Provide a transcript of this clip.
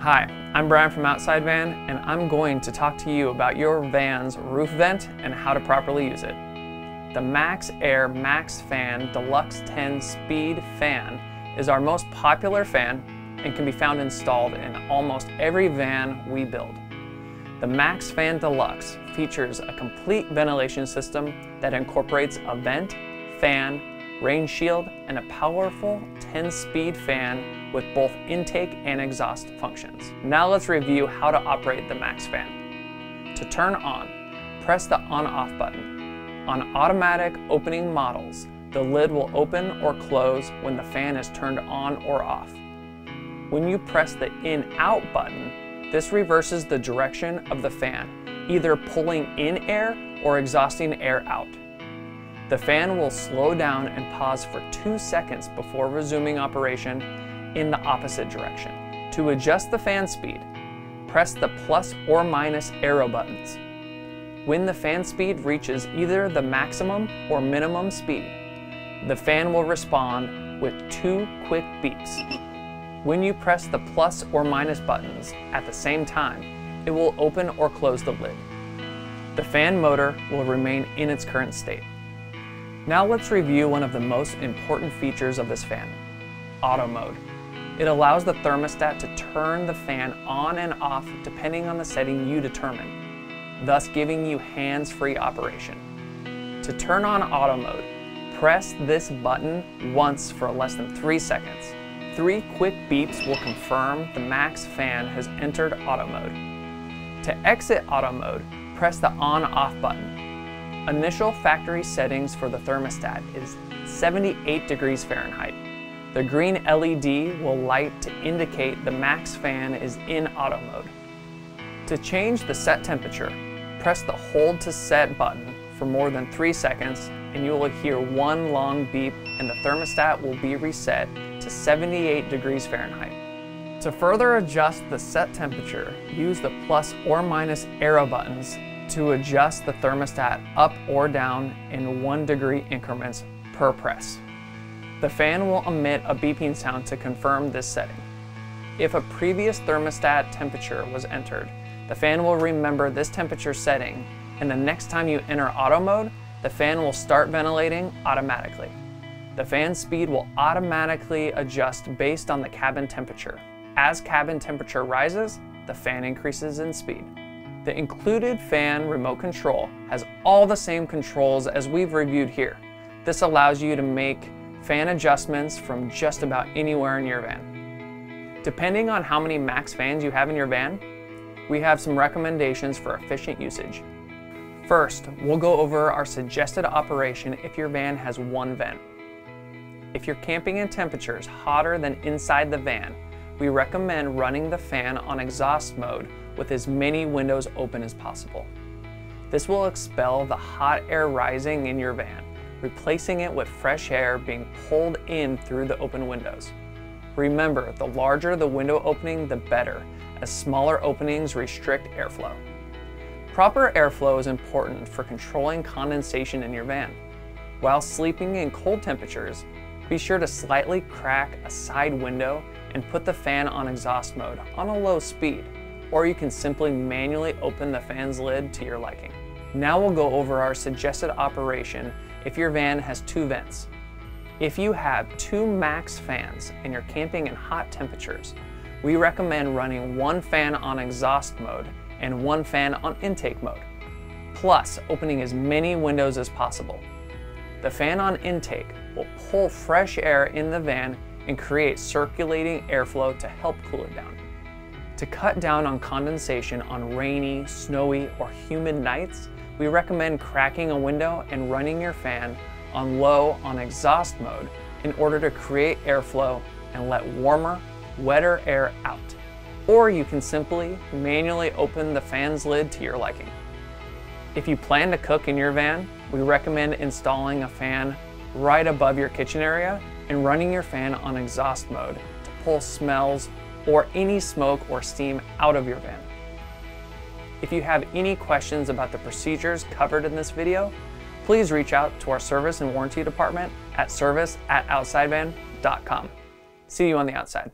Hi, I'm Brian from Outside Van, and I'm going to talk to you about your van's roof vent and how to properly use it. The MaxxAir MaxxFan Deluxe 10 Speed Fan is our most popular fan and can be found installed in almost every van we build. The MaxxFan Deluxe features a complete ventilation system that incorporates a vent, fan, rain shield, and a powerful 10-speed fan with both intake and exhaust functions. Now let's review how to operate the MaxxFan. To turn on, press the on-off button. On automatic opening models, the lid will open or close when the fan is turned on or off. When you press the in-out button, this reverses the direction of the fan, either pulling in air or exhausting air out. The fan will slow down and pause for two seconds before resuming operation in the opposite direction. To adjust the fan speed, press the plus or minus arrow buttons. When the fan speed reaches either the maximum or minimum speed, the fan will respond with two quick beeps. When you press the plus or minus buttons at the same time, it will open or close the lid. The fan motor will remain in its current state. Now let's review one of the most important features of this fan, auto mode. It allows the thermostat to turn the fan on and off depending on the setting you determine, thus giving you hands-free operation. To turn on auto mode, press this button once for less than three seconds. Three quick beeps will confirm the MaxxFan has entered auto mode. To exit auto mode, press the on-off button. Initial factory settings for the thermostat is 78 degrees Fahrenheit. The green LED will light to indicate the MaxxFan is in auto mode. To change the set temperature, press the hold to set button for more than three seconds and you will hear one long beep and the thermostat will be reset to 78 degrees Fahrenheit. To further adjust the set temperature, use the plus or minus arrow buttons to adjust the thermostat up or down in one degree increments per press. The fan will emit a beeping sound to confirm this setting. If a previous thermostat temperature was entered, the fan will remember this temperature setting and the next time you enter auto mode, the fan will start ventilating automatically. The fan speed will automatically adjust based on the cabin temperature. As cabin temperature rises, the fan increases in speed. The included fan remote control has all the same controls as we've reviewed here. This allows you to make fan adjustments from just about anywhere in your van. Depending on how many MaxxFans you have in your van, we have some recommendations for efficient usage. First, we'll go over our suggested operation if your van has one vent. If you're camping in temperatures hotter than inside the van, we recommend running the fan on exhaust mode with as many windows open as possible. This will expel the hot air rising in your van, replacing it with fresh air being pulled in through the open windows. Remember, the larger the window opening, the better, as smaller openings restrict airflow. Proper airflow is important for controlling condensation in your van. While sleeping in cold temperatures, be sure to slightly crack a side window and put the fan on exhaust mode on a low speed or you can simply manually open the fan's lid to your liking. Now we'll go over our suggested operation if your van has two vents. If you have two MaxxFans and you're camping in hot temperatures, we recommend running one fan on exhaust mode and one fan on intake mode, plus opening as many windows as possible. The fan on intake will pull fresh air in the van and create circulating airflow to help cool it down. To cut down on condensation on rainy, snowy, or humid nights, we recommend cracking a window and running your fan on low on exhaust mode in order to create airflow and let warmer, wetter air out. Or you can simply manually open the fan's lid to your liking. If you plan to cook in your van, we recommend installing a fan right above your kitchen area and running your fan on exhaust mode to pull smells or any smoke or steam out of your van. If you have any questions about the procedures covered in this video, please reach out to our service and warranty department at service at outsidevan.com. See you on the outside.